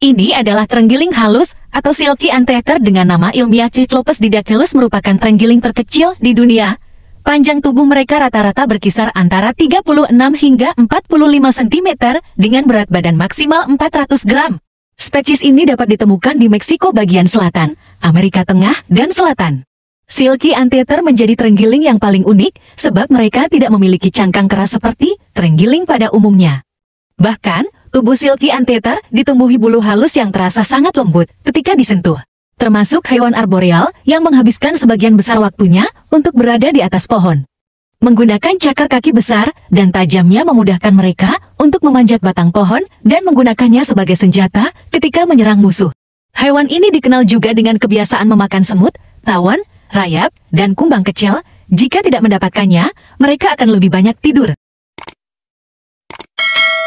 Ini adalah terenggiling halus atau silky anteater dengan nama ilmiah Cyclopes didactylus merupakan terenggiling terkecil di dunia. Panjang tubuh mereka rata-rata berkisar antara 36 hingga 45 cm dengan berat badan maksimal 400 gram. Spesies ini dapat ditemukan di Meksiko bagian selatan, Amerika Tengah, dan Selatan. Silky anteater menjadi terenggiling yang paling unik sebab mereka tidak memiliki cangkang keras seperti terenggiling pada umumnya. Bahkan, tubuh silky anteater ditumbuhi bulu halus yang terasa sangat lembut ketika disentuh. Termasuk hewan arboreal yang menghabiskan sebagian besar waktunya untuk berada di atas pohon. Menggunakan cakar kaki besar dan tajamnya memudahkan mereka untuk memanjat batang pohon dan menggunakannya sebagai senjata ketika menyerang musuh. Hewan ini dikenal juga dengan kebiasaan memakan semut, tawon, rayap, dan kumbang kecil. Jika tidak mendapatkannya, mereka akan lebih banyak tidur.